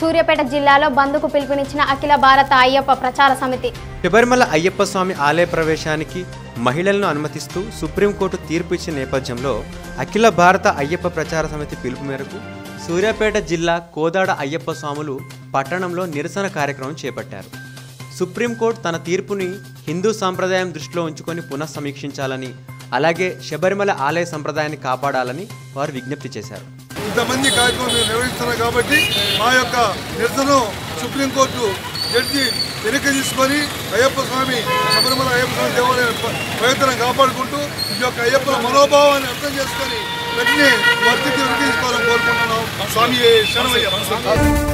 సూర్యాపేట జిల్లాలో బంద్కు పిలుపునిచ్చిన అఖిల భారత అయ్యప్ప ప్రచార సమితి. శబరిమల అయ్యప్ప స్వామి ఆలయ ప్రవేశానికి మహిళలను అనుమతిస్తూ సుప్రీంకోర్టు తీర్పు ఇచ్చిన నేపథ్యంలో అఖిల భారత అయ్యప్ప ప్రచార సమితి పిలుపు మేరకు సూర్యాపేట జిల్లా కోదాడ అయ్యప్ప స్వాములు పట్టణంలో నిరసన కార్యక్రమం చేపట్టారు. సుప్రీంకోర్టు తన తీర్పుని హిందూ సాంప్రదాయం దృష్టిలో ఉంచుకొని పునః సమీక్షించాలని అలాగే శబరిమల ఆలయ సంప్రదాయాన్ని కాపాడాలని వారు విజ్ఞప్తి చేశారు. ఇంతమంది కార్యక్రమం మేము నిర్వహిస్తున్నాం కాబట్టి మా యొక్క నిరసన సుప్రీంకోర్టు జడ్జి వెనక్కి తీసుకొని అయ్యప్ప స్వామి శబరిమల అయ్యప్ప స్వామి దేవాలయం ప్రయత్నం పవిత్రం కాపాడుకుంటూ ఈ యొక్క అయ్యప్ప మనోభావాన్ని అర్థం చేసుకొని వెంటనే పరిస్థితి తీసుకోవాలని కోరుకుంటున్నాం. స్వామి శరణయ్య